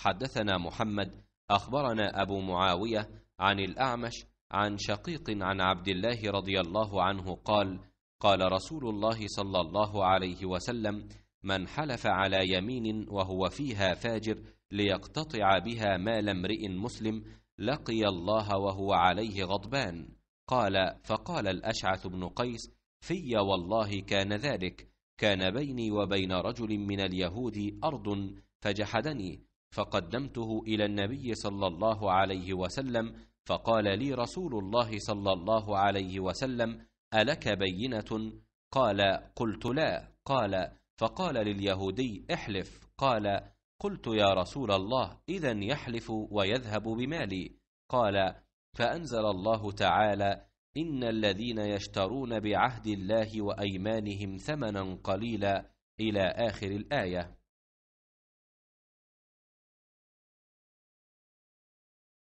حدثنا محمد أخبرنا أبو معاوية عن الأعمش عن شقيق عن عبد الله رضي الله عنه قال قال رسول الله صلى الله عليه وسلم من حلف على يمين وهو فيها فاجر ليقتطع بها مال امرئ مسلم لقي الله وهو عليه غضبان. قال فقال الأشعث بن قيس في والله كان ذلك كان بيني وبين رجل من اليهود أرض فجحدني فقدمته إلى النبي صلى الله عليه وسلم فقال لي رسول الله صلى الله عليه وسلم ألك بينة؟ قال قلت لا. قال فقال لليهودي احلف. قال قلت يا رسول الله إذا يحلف ويذهب بمالي. قال فأنزل الله تعالى إن الذين يشترون بعهد الله وأيمانهم ثمنا قليلا إلى آخر الآية.